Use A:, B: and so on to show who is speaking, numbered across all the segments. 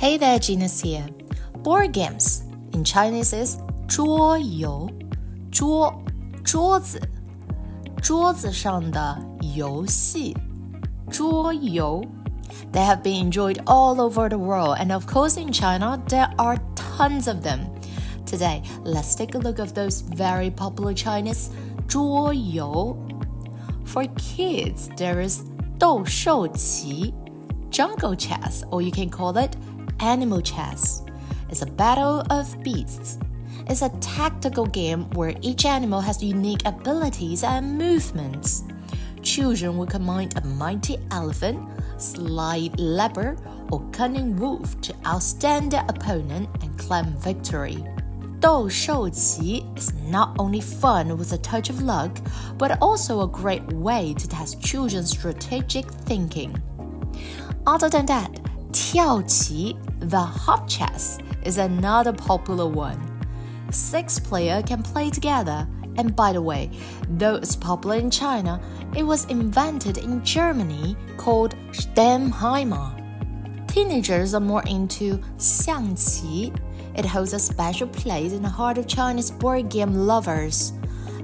A: Hey there, Genius here. Board games in Chinese is 桌游，桌桌子，桌子上的游戏，桌游。They have been enjoyed all over the world, and of course, in China, there are tons of them. Today, let's take a look at those very popular Chinese 桌游. For kids, there is 斗兽棋, jungle chess, or you can call it animal chess. It's a battle of beasts. It's a tactical game where each animal has unique abilities and movements. Children will command a mighty elephant, sly leopard, or cunning wolf to outstand their opponent and claim victory. Dou Shou Qi is not only fun with a touch of luck, but also a great way to test children's strategic thinking. Other than that, 跳棋, the hop chess, is another popular one. Six players can play together. And by the way, though it's popular in China, it was invented in Germany called Stern-Halma. Teenagers are more into Xiangqi. It holds a special place in the heart of Chinese board game lovers.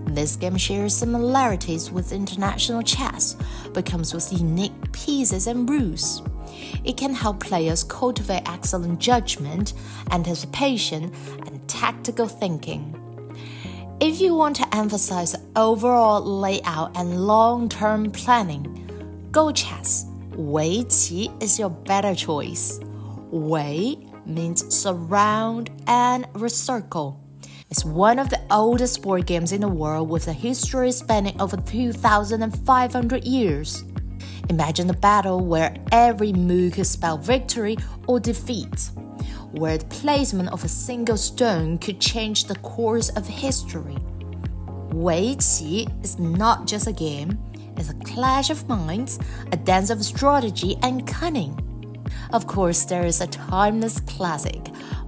A: This game shares similarities with international chess, but comes with unique pieces and rules. It can help players cultivate excellent judgment, anticipation, and tactical thinking. If you want to emphasize overall layout and long term planning, Go Chess, Wei Qi is your better choice. Wei means surround and recircle. It's one of the oldest board games in the world with a history spanning over 2,500 years. Imagine a battle where every move could spell victory or defeat, where the placement of a single stone could change the course of history. Wei Qi is not just a game, it's a clash of minds, a dance of strategy and cunning. Of course, there is a timeless classic,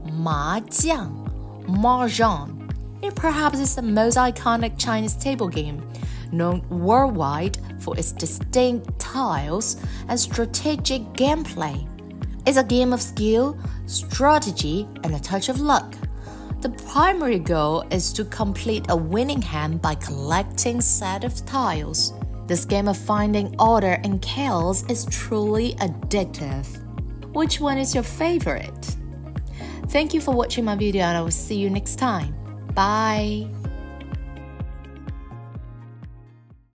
A: Mahjong, Mahjong. It perhaps is the most iconic Chinese table game, known worldwide for its distinct tiles and strategic gameplay. It's a game of skill, strategy, and a touch of luck. The primary goal is to complete a winning hand by collecting set of tiles. This game of finding order and chaos is truly addictive. Which one is your favorite? Thank you for watching my video and I will see you next time. Bye!